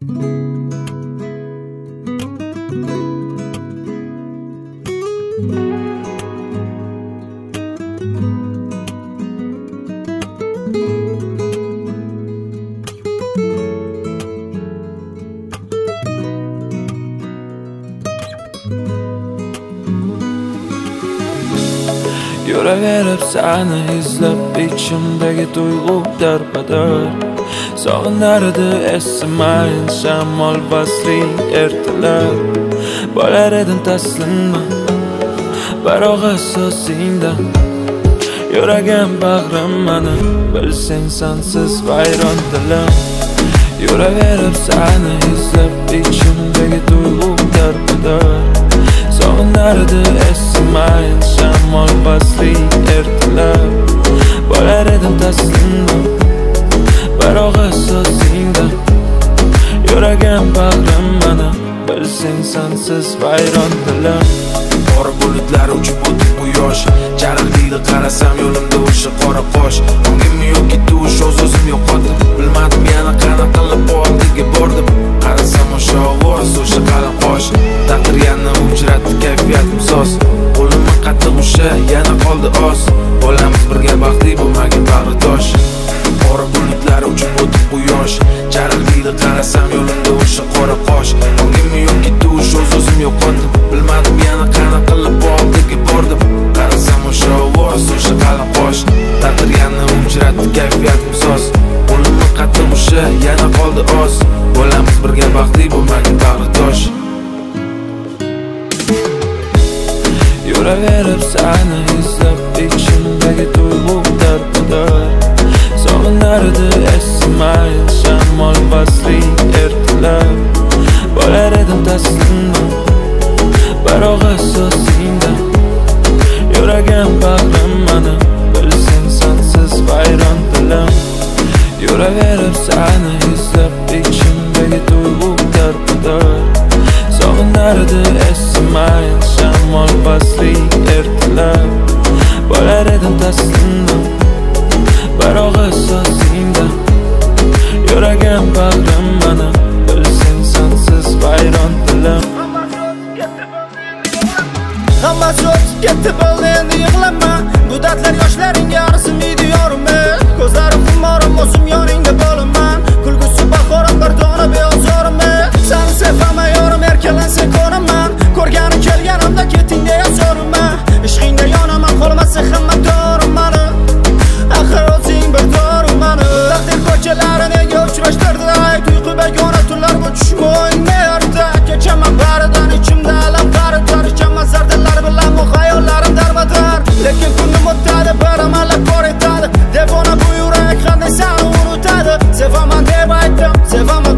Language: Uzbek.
thank you Yuraverib sani izlab ichimdagi tuyg'u darbadar Sog'inar edi esimayin shamol vasli ertalar Bo'lar edim taslimman Baroq asosingda Yuragim bag'rim mani bilsang sansiz vayron dilim. Yuraverib sani izlab ichimdagi tuyg'u darbadar Sog'inardi esimay Baroq so'zingda Yuragim bag'rim mana Bilsang sansiz vayron dilim Qora bulutlar uchib o'tib quyosh yosh. Deydi qarasam yo'limda o'sha qora qosh. Ongimmi yo'q ketdi o'sha o'z-o'zim yo'qotdim Bilmadim yana qana qilib oldiga bordim. Qarasam o'sha ovoz o'sha qalin qosh. Taqdir yana uchratdi kayfiyatim soz. Qo'limni qattiq o'sha yana qoldi oz. Deydi qarasam yo'limda o'sha qora qosh. Ongimmi yo'q ketdi o'sha o'z-o'zim yo'qotdim Bilmadim yana qana qilib oldiga bordim. Qarasam o'sha ovoz o'sha qalin qosh. Taqdir yana uchratdi kayfiyatim soz. Qo'limni qattiq o'sha yana qoldi oz. Bo'lamiz birga baxtli bo'lmagin bag'ritosh Yuraverib sani izlab ichimdagi tuyg'u darbadar Bo'lar edim taslimman Baroq asosingda Yuragim bag'rim mani Bilsang sensiz vayron dilim Yuraverib sani izlab ichimdagi tuyg'u darbadar Sog'inardi esimayin shamol pasli ertalab Hammasi o'tib ketdi bo'ldi endi yig'lama. Bu dardlar yoshlaringga arzimaydi yorim. vamos